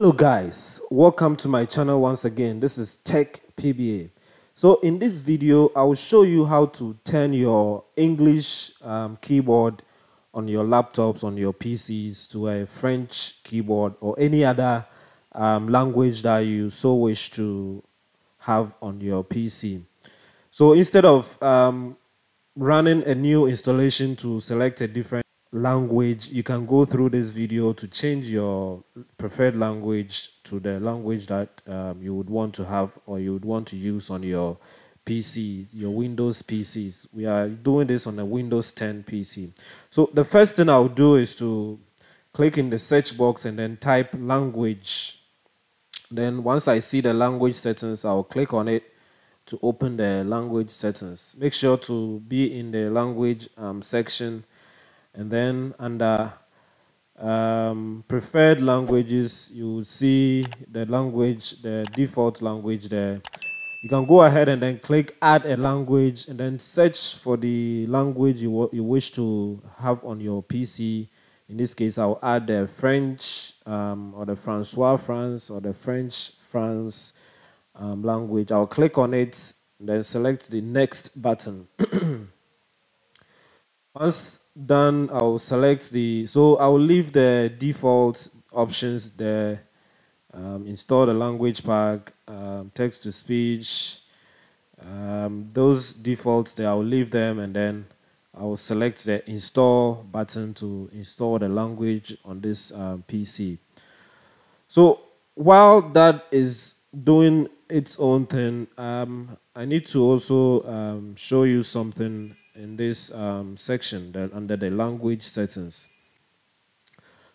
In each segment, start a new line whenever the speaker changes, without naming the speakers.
Hello guys, welcome to my channel once again. This is Tech PBA. So in this video, I will show you how to turn your English um, keyboard on your laptops, on your PCs to a French keyboard or any other um, language that you so wish to have on your PC. So instead of um, running a new installation to select a different language, you can go through this video to change your preferred language to the language that um, you would want to have or you would want to use on your PC, your Windows PCs. We are doing this on a Windows 10 PC. So the first thing I'll do is to click in the search box and then type language. Then once I see the language settings, I'll click on it to open the language settings. Make sure to be in the language um, section and then under um, preferred languages, you see the language, the default language there. You can go ahead and then click add a language and then search for the language you, you wish to have on your PC. In this case, I'll add the French um, or the Francois France or the French France um, language. I'll click on it, then select the next button. Once done, I'll select the, so I'll leave the default options there. Um, install the language pack, um, text to speech, um, those defaults there, I'll leave them and then I will select the install button to install the language on this um, PC. So while that is doing its own thing, um, I need to also um, show you something in this um, section that under the language settings.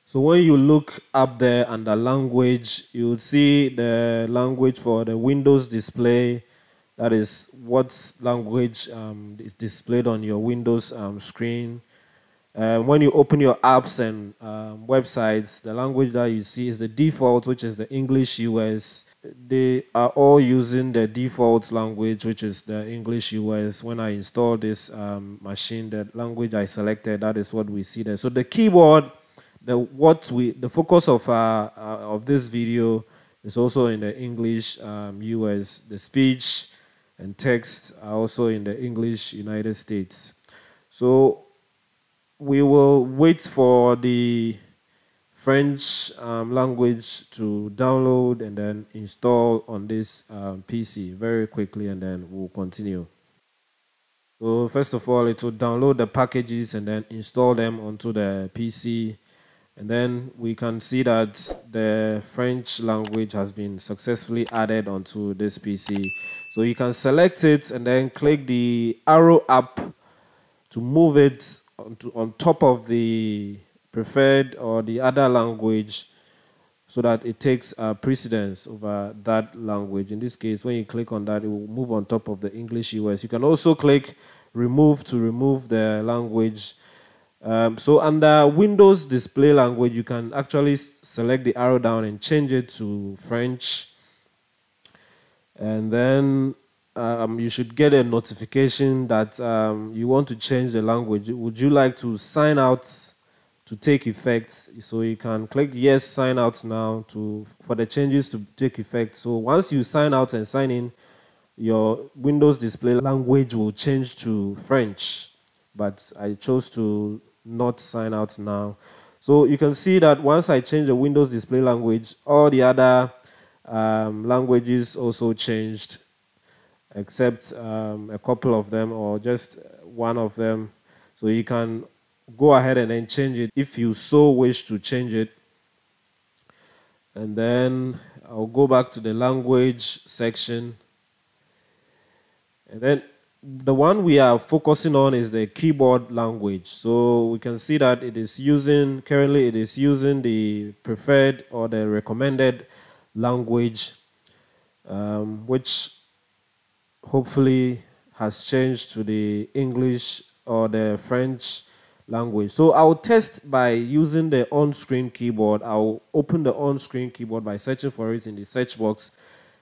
So when you look up there under language, you will see the language for the Windows display. That is what language um, is displayed on your Windows um, screen. Uh, when you open your apps and um, websites, the language that you see is the default, which is the English US. They are all using the default language, which is the English US. When I install this um, machine, the language I selected, that is what we see there. So the keyboard, the what we, the focus of uh, uh, of this video is also in the English um, US. The speech and text are also in the English United States. So we will wait for the French um, language to download and then install on this um, PC very quickly and then we'll continue. So first of all, it will download the packages and then install them onto the PC. And then we can see that the French language has been successfully added onto this PC. So you can select it and then click the arrow up to move it on, to, on top of the preferred or the other language so that it takes uh, precedence over that language. In this case, when you click on that, it will move on top of the English US. You can also click remove to remove the language. Um, so under Windows display language, you can actually select the arrow down and change it to French. And then um, you should get a notification that um, you want to change the language. Would you like to sign out to take effect? So you can click yes, sign out now to for the changes to take effect. So once you sign out and sign in, your Windows display language will change to French. But I chose to not sign out now. So you can see that once I change the Windows display language, all the other um, languages also changed except um, a couple of them or just one of them. So you can go ahead and then change it if you so wish to change it. And then I'll go back to the language section. And then the one we are focusing on is the keyboard language. So we can see that it is using, currently it is using the preferred or the recommended language, um, which hopefully has changed to the English or the French language. So I'll test by using the on-screen keyboard. I'll open the on-screen keyboard by searching for it in the search box.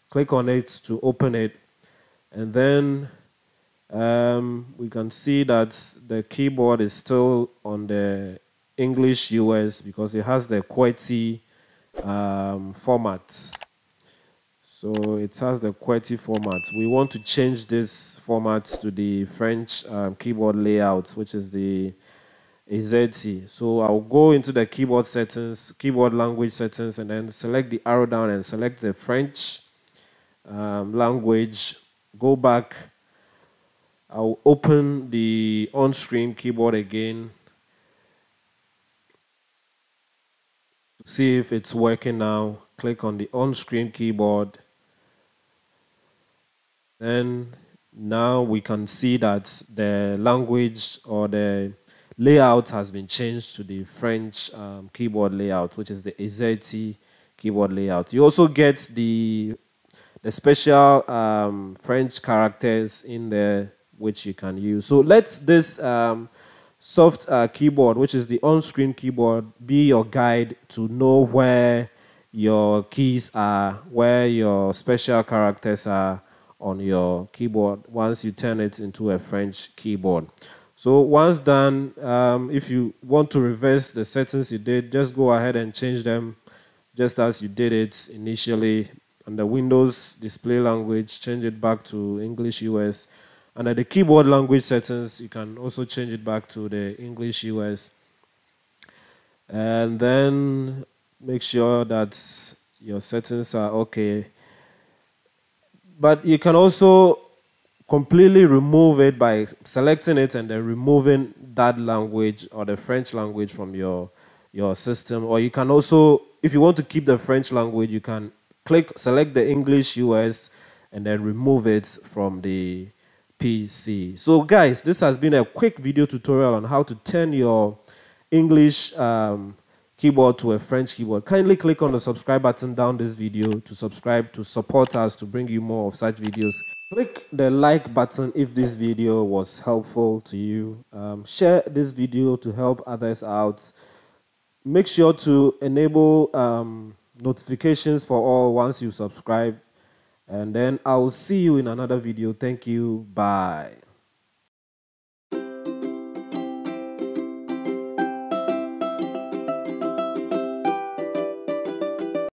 Click on it to open it. And then um, we can see that the keyboard is still on the English US because it has the QWERTY um, format. So it has the QWERTY format. We want to change this format to the French um, keyboard layout, which is the AZT. So I'll go into the keyboard settings, keyboard language settings, and then select the arrow down and select the French um, language. Go back. I'll open the on-screen keyboard again see if it's working now click on the on-screen keyboard then now we can see that the language or the layout has been changed to the French um, keyboard layout which is the AZT keyboard layout. You also get the the special um, French characters in there which you can use. So let this um, soft uh, keyboard, which is the on-screen keyboard, be your guide to know where your keys are, where your special characters are on your keyboard once you turn it into a French keyboard. So once done, um, if you want to reverse the settings you did, just go ahead and change them just as you did it initially. The Windows display language, change it back to English US under the keyboard language settings, you can also change it back to the English US. And then make sure that your settings are okay. But you can also completely remove it by selecting it and then removing that language or the French language from your your system. Or you can also, if you want to keep the French language, you can click select the English US and then remove it from the PC. So guys, this has been a quick video tutorial on how to turn your English um, keyboard to a French keyboard. Kindly click on the subscribe button down this video to subscribe to support us to bring you more of such videos. Click the like button if this video was helpful to you. Um, share this video to help others out. Make sure to enable um, notifications for all once you subscribe and then I'll see you in another video. Thank you. Bye.